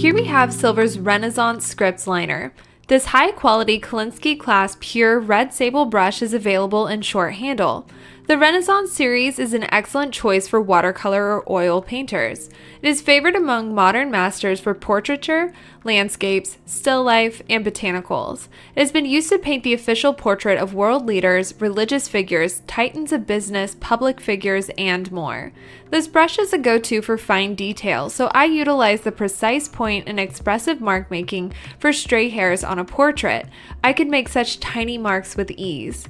Here we have Silver's Renaissance Scripts Liner. This high quality Kolinsky class pure red sable brush is available in short handle. The Renaissance series is an excellent choice for watercolor or oil painters. It is favored among modern masters for portraiture, landscapes, still life, and botanicals. It has been used to paint the official portrait of world leaders, religious figures, titans of business, public figures, and more. This brush is a go-to for fine detail, so I utilize the precise point and expressive mark making for stray hairs on a portrait. I could make such tiny marks with ease.